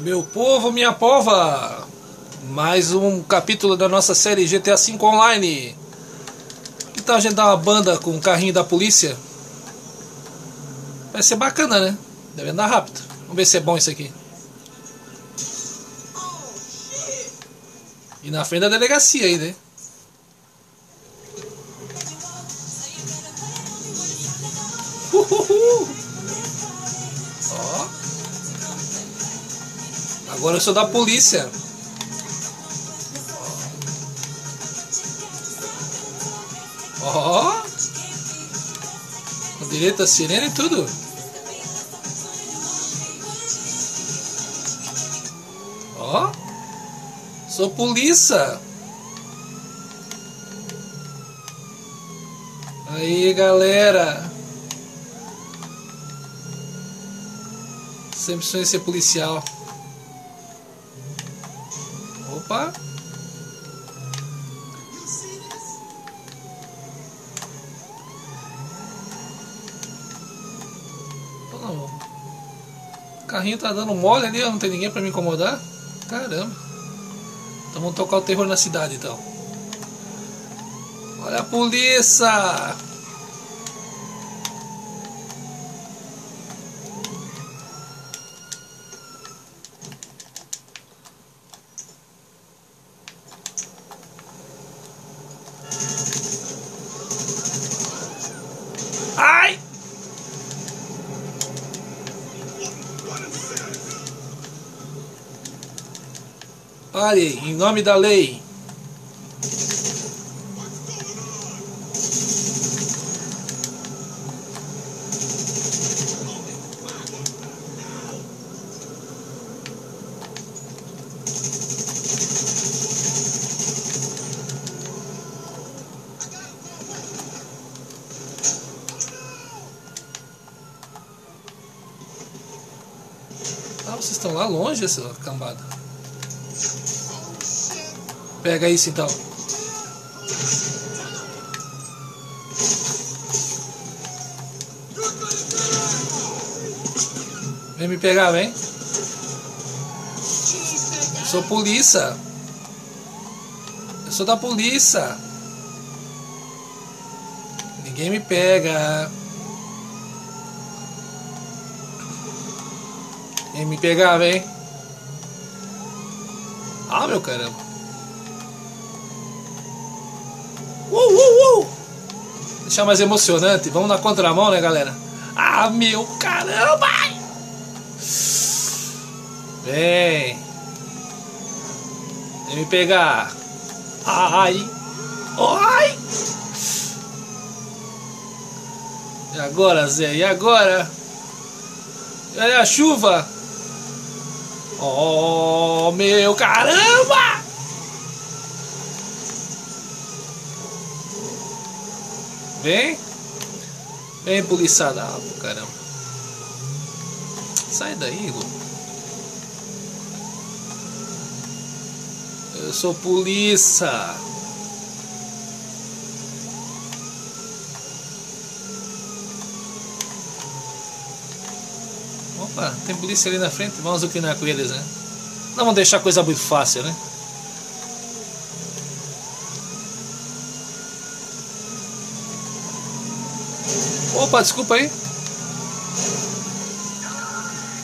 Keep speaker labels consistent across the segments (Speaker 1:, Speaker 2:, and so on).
Speaker 1: Meu povo, minha pova! Mais um capítulo da nossa série GTA V Online. Que tal a gente dar uma banda com o carrinho da polícia? Vai ser bacana, né? Deve andar rápido. Vamos ver se é bom isso aqui. E na frente da delegacia aí, né? Uhul. Ó. Agora eu sou da polícia. Ó. Com direito a sirene e tudo. Ó. Sou polícia. Aí, galera. Sempre sonhei ser policial. Opa! O carrinho tá dando mole ali, não tem ninguém pra me incomodar. Caramba. Então vamos tocar o terror na cidade então. Olha a polícia! Ai! Pare, em nome da lei. Vocês estão lá longe, essa cambada. Pega isso então. Vem me pegar, vem. Eu sou polícia. Eu sou da polícia. Ninguém me pega. Vem me pegar, vem. Ah, meu caramba. Uh, uh, uh. Deixar mais emocionante. Vamos na contramão, né, galera? Ah, meu caramba! Vem. Vem me pegar. Ai. Ai. E agora, Zé? E agora? Olha a chuva. Oh, meu caramba! Vem. Vem, policiada. Ah, caramba. Sai daí, Igor. Eu sou polícia. Tem polícia ali na frente. Vamos upinar com eles, né? Não vamos deixar coisa muito fácil, né? Opa, desculpa aí.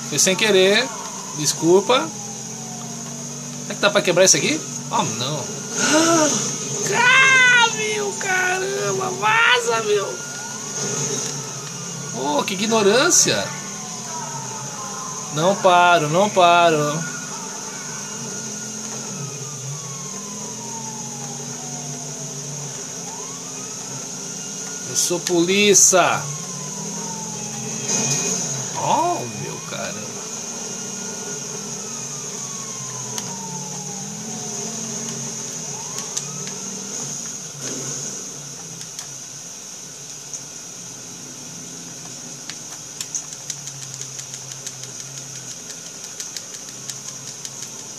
Speaker 1: Foi sem querer. Desculpa. É que dá pra quebrar isso aqui? Oh, não. Ah, meu, caramba. Vaza, meu. Oh, que ignorância. Não paro, não paro. Eu sou polícia.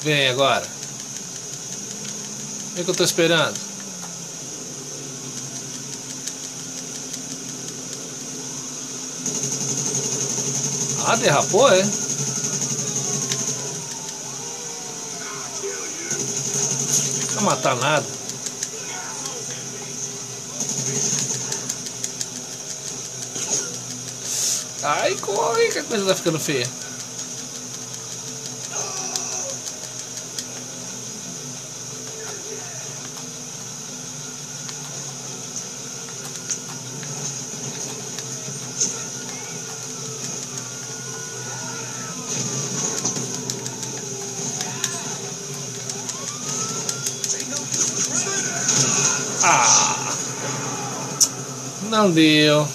Speaker 1: Vem agora. O que, que eu tô esperando? Ah, derrapou, é? Não matar nada. Ai, corre que a coisa tá ficando feia. Ah, não deu.